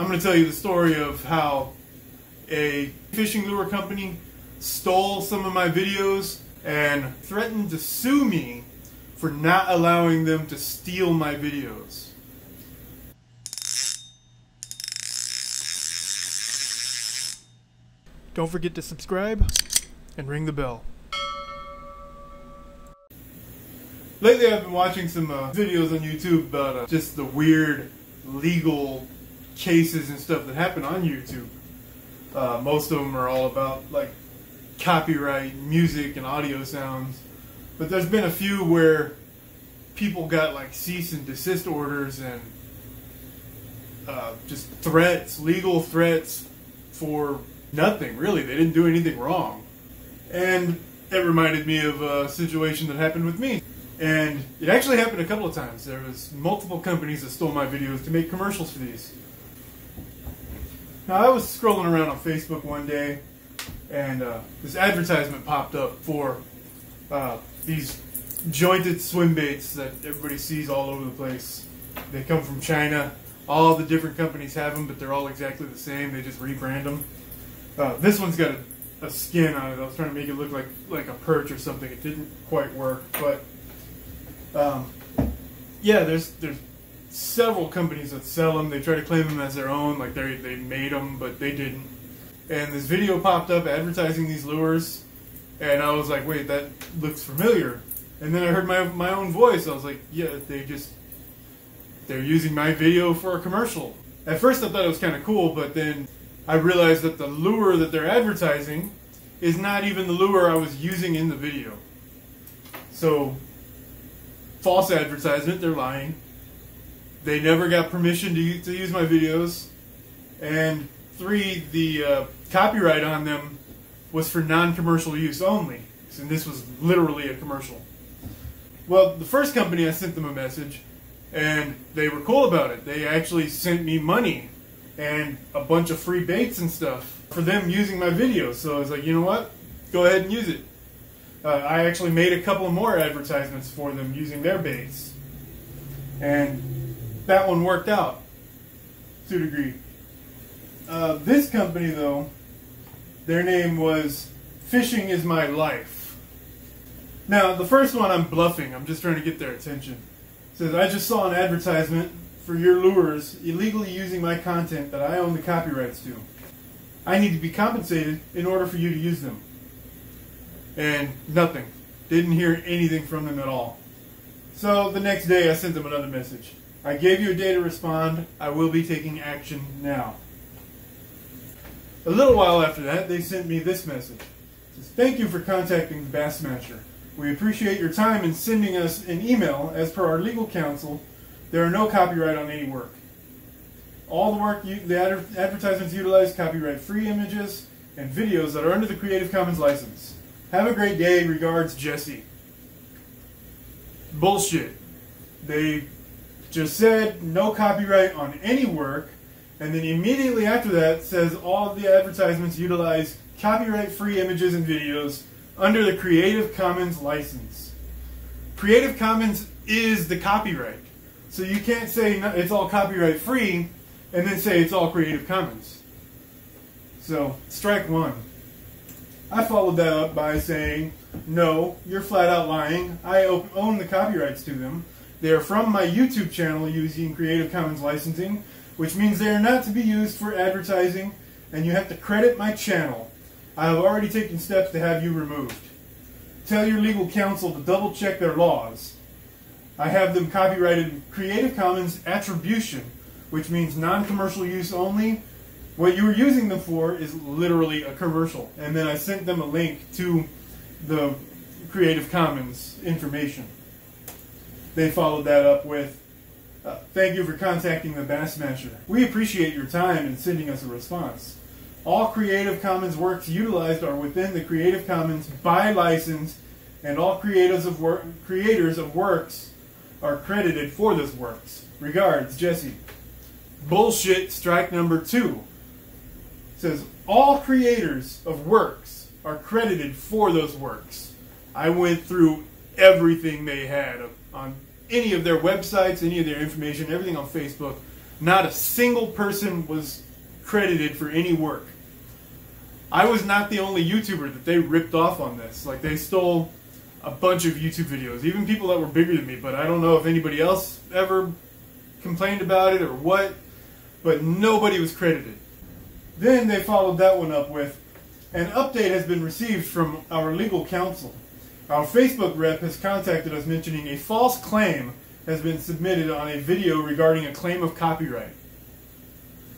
I'm going to tell you the story of how a fishing lure company stole some of my videos and threatened to sue me for not allowing them to steal my videos. Don't forget to subscribe and ring the bell. Lately, I've been watching some uh, videos on YouTube about uh, just the weird legal cases and stuff that happen on YouTube. Uh, most of them are all about like copyright music and audio sounds, but there's been a few where people got like cease and desist orders and uh, just threats, legal threats for nothing really. They didn't do anything wrong, and it reminded me of a situation that happened with me. And it actually happened a couple of times. There was multiple companies that stole my videos to make commercials for these. Now I was scrolling around on Facebook one day, and uh, this advertisement popped up for uh, these jointed swim baits that everybody sees all over the place. They come from China. All the different companies have them, but they're all exactly the same. They just rebrand them. Uh, this one's got a, a skin on it. I was trying to make it look like like a perch or something. It didn't quite work, but um, yeah, there's there's several companies that sell them. They try to claim them as their own, like they they made them, but they didn't. And this video popped up advertising these lures, and I was like, wait, that looks familiar. And then I heard my my own voice. I was like, yeah, they just they're using my video for a commercial. At first, I thought it was kind of cool, but then I realized that the lure that they're advertising is not even the lure I was using in the video. So false advertisement. They're lying. They never got permission to to use my videos. And three, the uh, copyright on them was for non-commercial use only. And this was literally a commercial. Well, the first company, I sent them a message, and they were cool about it. They actually sent me money and a bunch of free baits and stuff for them using my videos. So I was like, you know what? Go ahead and use it. Uh, I actually made a couple more advertisements for them using their baits. And that one worked out to a degree. Uh, this company, though, their name was Fishing is My Life. Now, the first one I'm bluffing, I'm just trying to get their attention. It says, I just saw an advertisement for your lures illegally using my content that I own the copyrights to. I need to be compensated in order for you to use them and nothing. Didn't hear anything from them at all. So the next day I sent them another message. I gave you a day to respond. I will be taking action now. A little while after that, they sent me this message. Says, Thank you for contacting the Bassmaster. We appreciate your time in sending us an email. As per our legal counsel, there are no copyright on any work. All the work, you, the advertisements utilize copyright-free images and videos that are under the Creative Commons license. Have a great day. Regards, Jesse. Bullshit. They just said no copyright on any work, and then immediately after that says all the advertisements utilize copyright-free images and videos under the Creative Commons license. Creative Commons is the copyright. So you can't say it's all copyright free and then say it's all Creative Commons. So, strike one. I followed that up by saying, no, you're flat out lying. I own the copyrights to them. They are from my YouTube channel using Creative Commons licensing, which means they are not to be used for advertising, and you have to credit my channel. I have already taken steps to have you removed. Tell your legal counsel to double check their laws. I have them copyrighted Creative Commons Attribution, which means non-commercial use only, what you were using them for is literally a commercial. And then I sent them a link to the Creative Commons information. They followed that up with, uh, thank you for contacting the Bassmaster. We appreciate your time in sending us a response. All Creative Commons works utilized are within the Creative Commons by license, and all creators of, creators of works are credited for those works. Regards, Jesse. Bullshit strike number two says all creators of works are credited for those works. I went through everything they had on any of their websites, any of their information, everything on Facebook. Not a single person was credited for any work. I was not the only YouTuber that they ripped off on this. Like they stole a bunch of YouTube videos, even people that were bigger than me. But I don't know if anybody else ever complained about it or what. But nobody was credited. Then they followed that one up with an update has been received from our legal counsel. Our Facebook rep has contacted us mentioning a false claim has been submitted on a video regarding a claim of copyright.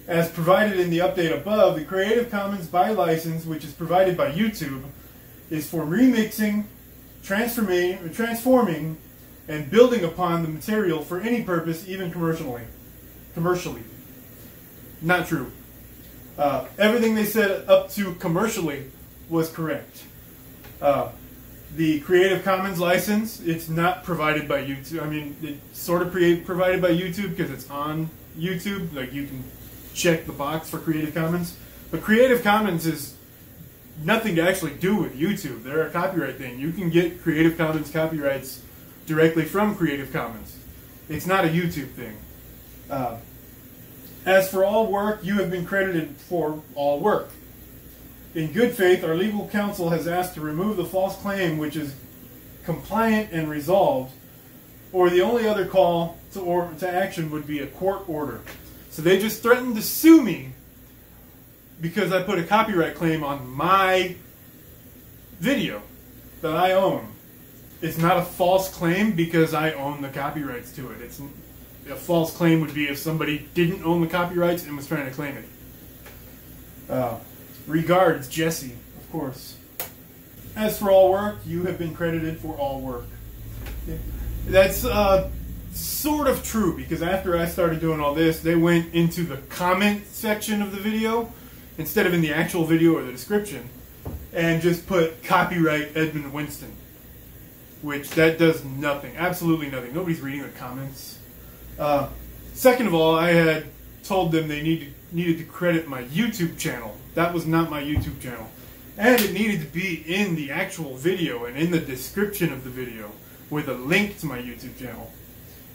As provided in the update above, the Creative Commons by license, which is provided by YouTube, is for remixing, transforming, transforming, and building upon the material for any purpose, even commercially. Commercially. Not true. Uh, everything they said up to commercially was correct. Uh, the Creative Commons license, it's not provided by YouTube. I mean, it's sort of provided by YouTube because it's on YouTube. Like, you can check the box for Creative Commons. But Creative Commons is nothing to actually do with YouTube. They're a copyright thing. You can get Creative Commons copyrights directly from Creative Commons. It's not a YouTube thing. Uh, as for all work, you have been credited for all work. In good faith, our legal counsel has asked to remove the false claim which is compliant and resolved, or the only other call to, or, to action would be a court order. So they just threatened to sue me because I put a copyright claim on my video that I own. It's not a false claim because I own the copyrights to it. It's a false claim would be if somebody didn't own the copyrights and was trying to claim it. Uh, regards, Jesse, of course. As for all work, you have been credited for all work. That's uh, sort of true because after I started doing all this, they went into the comment section of the video instead of in the actual video or the description and just put copyright Edmund Winston, which that does nothing, absolutely nothing. Nobody's reading the comments. Uh, second of all, I had told them they needed needed to credit my YouTube channel. That was not my YouTube channel. And it needed to be in the actual video and in the description of the video with a link to my YouTube channel.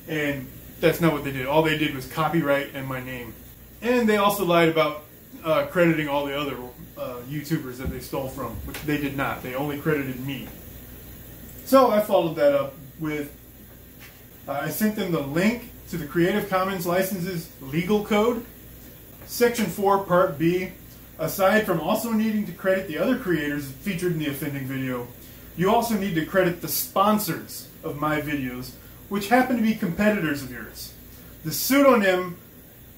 And that's not what they did. All they did was copyright and my name. And they also lied about uh, crediting all the other uh, YouTubers that they stole from, which they did not. They only credited me. So I followed that up with uh, I sent them the link to the Creative Commons licenses legal code. Section 4, Part B. Aside from also needing to credit the other creators featured in the offending video, you also need to credit the sponsors of my videos which happen to be competitors of yours. The pseudonym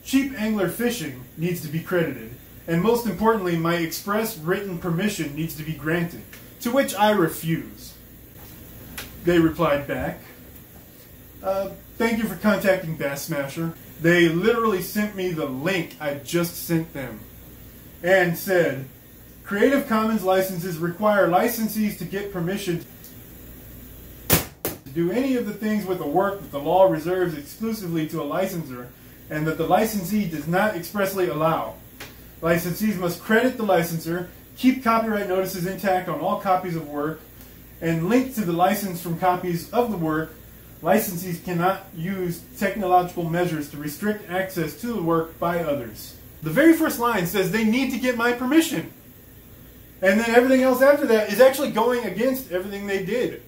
Cheap Angler Fishing needs to be credited, and most importantly, my express written permission needs to be granted, to which I refuse. They replied back, uh, Thank you for contacting Bass Smasher. They literally sent me the link I just sent them and said, Creative Commons licenses require licensees to get permission to do any of the things with the work that the law reserves exclusively to a licensor and that the licensee does not expressly allow. Licensees must credit the licensor, keep copyright notices intact on all copies of work, and link to the license from copies of the work. Licensees cannot use technological measures to restrict access to the work by others. The very first line says they need to get my permission. And then everything else after that is actually going against everything they did.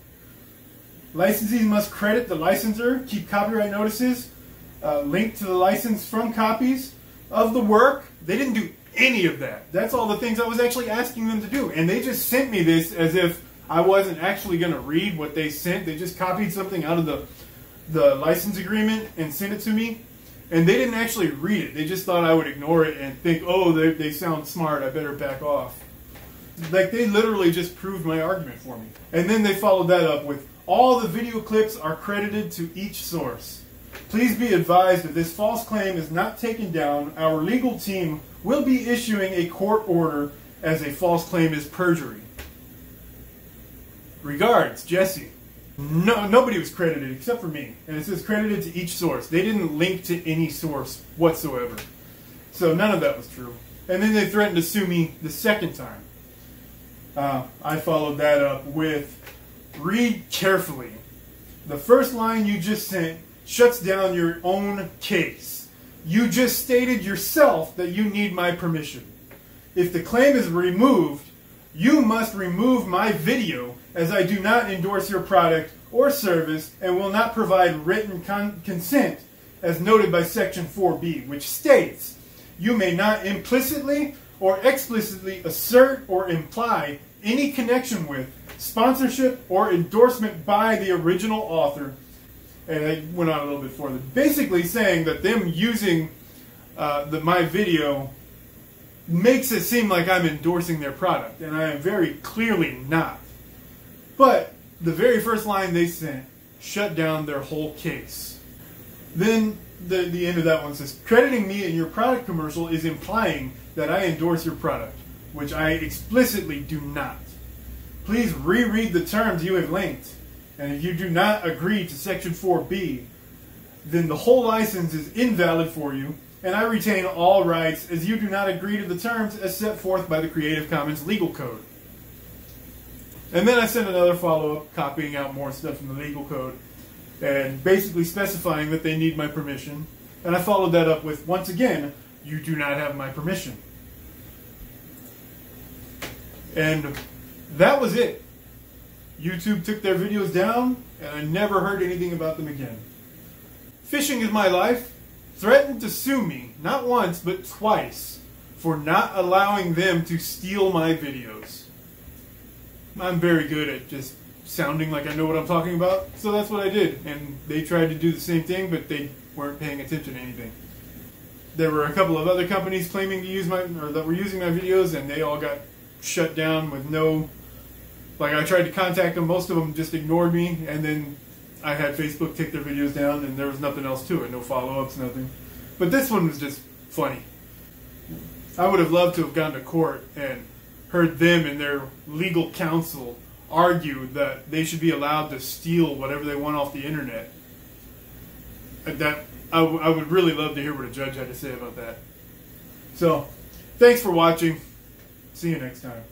Licensees must credit the licensor, keep copyright notices, uh, link to the license from copies of the work. They didn't do any of that. That's all the things I was actually asking them to do. And they just sent me this as if I wasn't actually going to read what they sent. They just copied something out of the, the license agreement and sent it to me. And they didn't actually read it. They just thought I would ignore it and think, oh, they, they sound smart. I better back off. Like, they literally just proved my argument for me. And then they followed that up with, all the video clips are credited to each source. Please be advised if this false claim is not taken down, our legal team will be issuing a court order as a false claim is perjury. Regards, Jesse. No, nobody was credited except for me. And it says credited to each source. They didn't link to any source whatsoever. So none of that was true. And then they threatened to sue me the second time. Uh, I followed that up with read carefully. The first line you just sent shuts down your own case. You just stated yourself that you need my permission. If the claim is removed, you must remove my video as I do not endorse your product or service and will not provide written con- consent as noted by Section 4B, which states you may not implicitly or explicitly assert or imply any connection with, sponsorship, or endorsement by the original author. And I went on a little bit further. Basically saying that them using uh, the, my video makes it seem like I'm endorsing their product, and I am very clearly not. But the very first line they sent shut down their whole case. Then the, the end of that one says, crediting me in your product commercial is implying that I endorse your product, which I explicitly do not. Please reread the terms you have linked, and if you do not agree to Section 4B, then the whole license is invalid for you, and I retain all rights as you do not agree to the terms as set forth by the Creative Commons legal code. And then I sent another follow up copying out more stuff from the legal code and basically specifying that they need my permission. And I followed that up with once again, you do not have my permission. And that was it. YouTube took their videos down, and I never heard anything about them again. Fishing is my life threatened to sue me, not once, but twice, for not allowing them to steal my videos. I'm very good at just sounding like I know what I'm talking about, so that's what I did. And they tried to do the same thing, but they weren't paying attention to anything. There were a couple of other companies claiming to use my, or that were using my videos, and they all got shut down with no. Like I tried to contact them, most of them just ignored me, and then I had Facebook take their videos down, and there was nothing else to it, no follow-ups, nothing. But this one was just funny. I would have loved to have gone to court and heard them and their legal counsel argue that they should be allowed to steal whatever they want off the internet. That I, would really love to hear what a judge had to say about that. So, thanks for watching. See you next time.